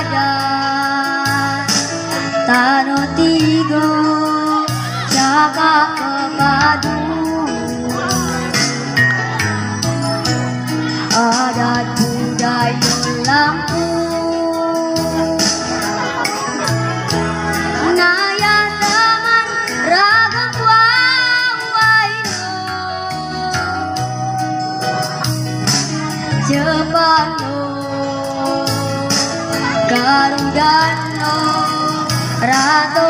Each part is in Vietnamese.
ada Tano tigo Jaga kepadu Adat budaya lampu rato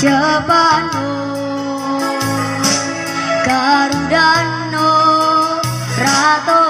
Japano Karudano, Rato